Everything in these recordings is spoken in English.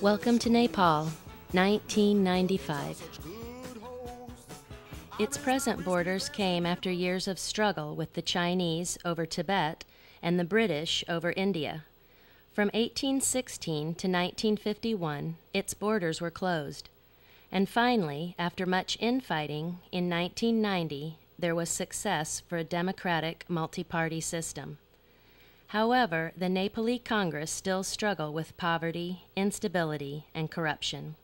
Welcome to Nepal, 1995. Its present borders came after years of struggle with the Chinese over Tibet and the British over India. From 1816 to 1951, its borders were closed. And finally, after much infighting, in 1990, there was success for a democratic multi party system. However, the Nepali Congress still struggle with poverty, instability, and corruption.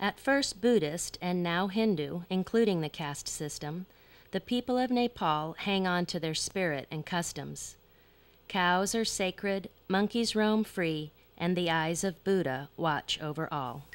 At first Buddhist and now Hindu, including the caste system, the people of Nepal hang on to their spirit and customs. Cows are sacred, monkeys roam free, and the eyes of Buddha watch over all.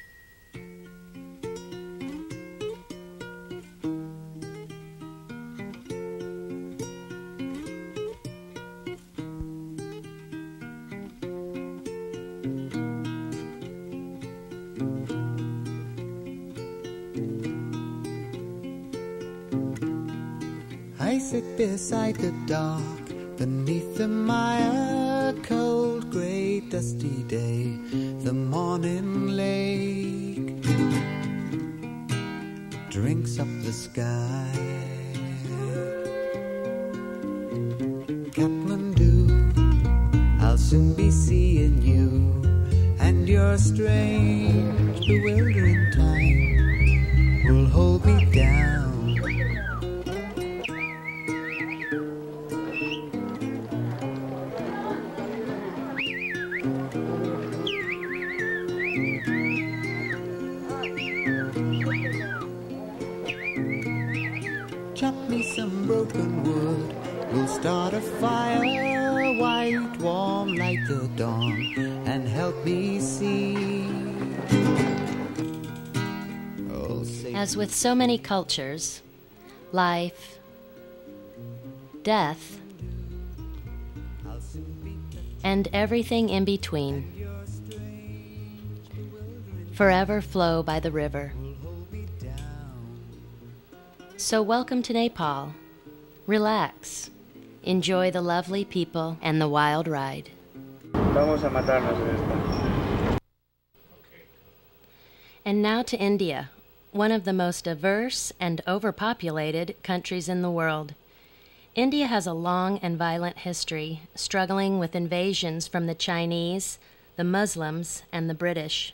I sit beside the dark beneath the mire, cold, gray, dusty day, the morning lake drinks up the sky. Kathmandu, I'll soon be seeing you and your strange, bewildering time will hold me Chop me some broken wood. We'll start a fire, white, warm like the dawn, and help me see. Oh, As with so many cultures, life, death, and everything in between forever flow by the river. So, welcome to Nepal. Relax. Enjoy the lovely people and the wild ride. Vamos a matarnos en esta. And now to India, one of the most diverse and overpopulated countries in the world. India has a long and violent history, struggling with invasions from the Chinese, the Muslims, and the British.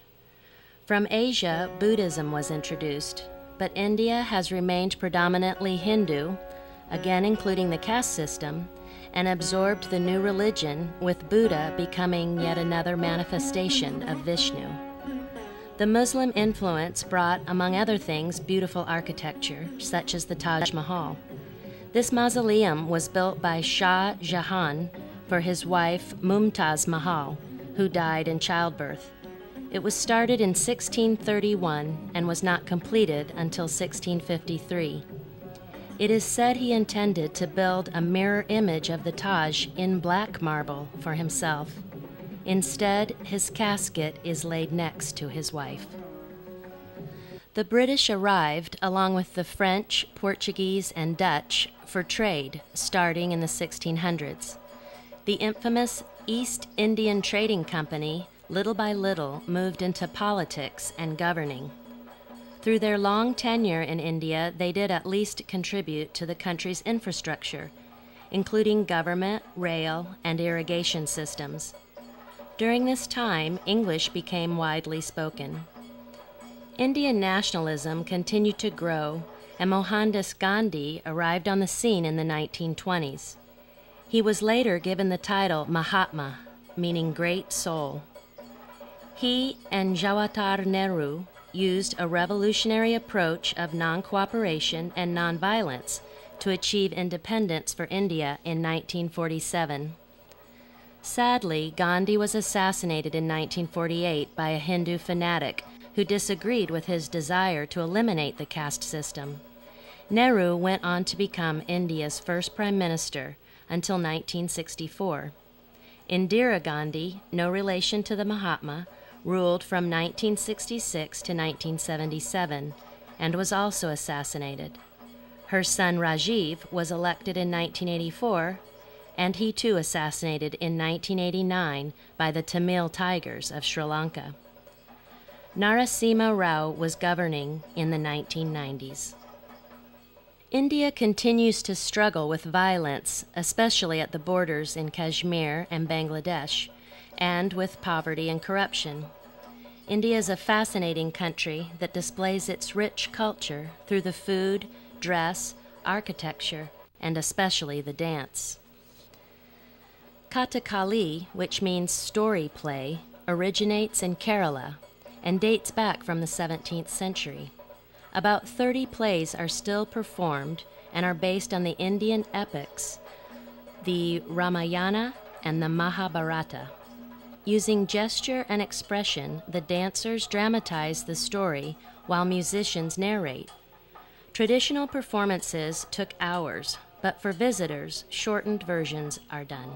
From Asia, Buddhism was introduced, but India has remained predominantly Hindu, again including the caste system, and absorbed the new religion, with Buddha becoming yet another manifestation of Vishnu. The Muslim influence brought, among other things, beautiful architecture, such as the Taj Mahal. This mausoleum was built by Shah Jahan for his wife Mumtaz Mahal, who died in childbirth. It was started in 1631 and was not completed until 1653. It is said he intended to build a mirror image of the Taj in black marble for himself. Instead, his casket is laid next to his wife. The British arrived, along with the French, Portuguese, and Dutch, for trade starting in the 1600s. The infamous East Indian Trading Company, little by little, moved into politics and governing. Through their long tenure in India, they did at least contribute to the country's infrastructure, including government, rail, and irrigation systems. During this time, English became widely spoken. Indian nationalism continued to grow, and Mohandas Gandhi arrived on the scene in the 1920s. He was later given the title Mahatma, meaning great soul. He and Jawaharlal Nehru used a revolutionary approach of non cooperation and non violence to achieve independence for India in 1947. Sadly, Gandhi was assassinated in 1948 by a Hindu fanatic who disagreed with his desire to eliminate the caste system. Nehru went on to become India's first prime minister until 1964. Indira Gandhi, no relation to the Mahatma, ruled from 1966 to 1977 and was also assassinated. Her son Rajiv was elected in 1984, and he too assassinated in 1989 by the Tamil Tigers of Sri Lanka. Narasimha Rao was governing in the 1990s. India continues to struggle with violence, especially at the borders in Kashmir and Bangladesh, and with poverty and corruption. India is a fascinating country that displays its rich culture through the food, dress, architecture, and especially the dance. Kathakali, which means story play, originates in Kerala and dates back from the 17th century. About 30 plays are still performed and are based on the Indian epics, the Ramayana and the Mahabharata. Using gesture and expression, the dancers dramatize the story while musicians narrate. Traditional performances took hours, but for visitors, shortened versions are done.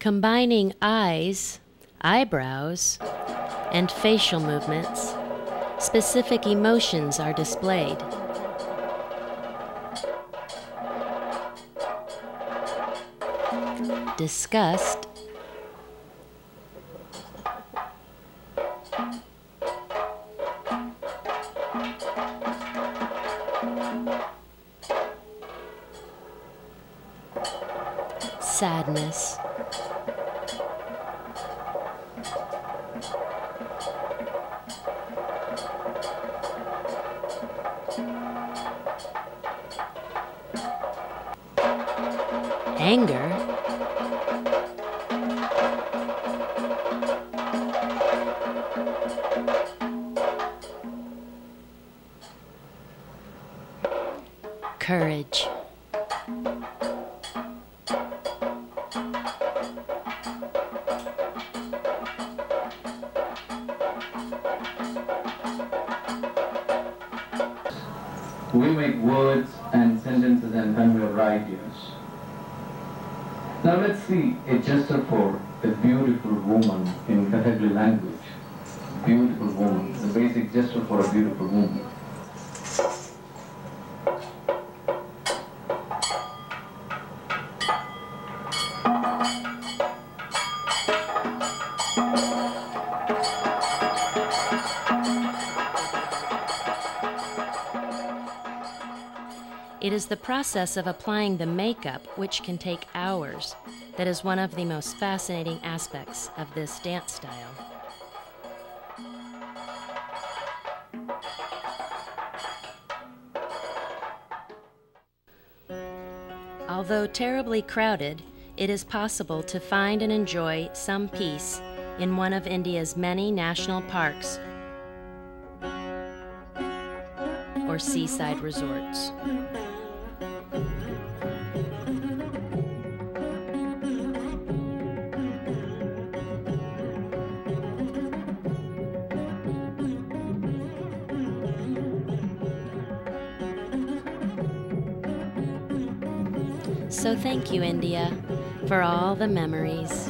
Combining eyes, eyebrows, and facial movements, specific emotions are displayed. Disgust, sadness. Anger. Courage. We make words and sentences and then we write ideas. Now let's see a gesture for a beautiful woman in Kathakali language. Beautiful woman, the basic gesture for a beautiful woman. It is the process of applying the makeup, which can take hours, that is one of the most fascinating aspects of this dance style. Although terribly crowded, it is possible to find and enjoy some peace in one of India's many national parks or seaside resorts. So thank you, India, for all the memories.